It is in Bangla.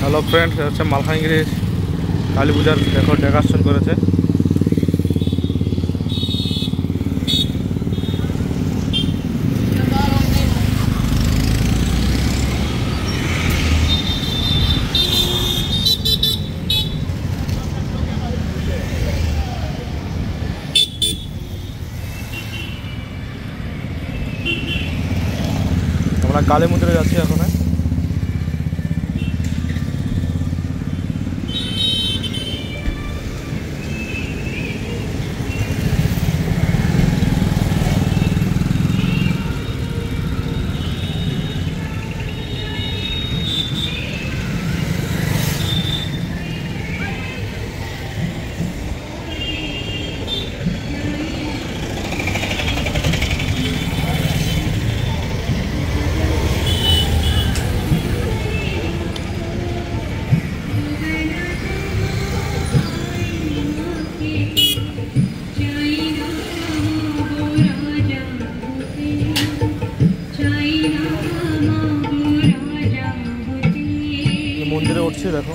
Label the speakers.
Speaker 1: হ্যালো ফ্রেন্ডস হচ্ছে মালখানগিরি কালী পূজার দেখো ডেকারেশন করেছে। কালী মন্দিরে যাচ্ছি এখন মন্দিরে উঠছে দেখো।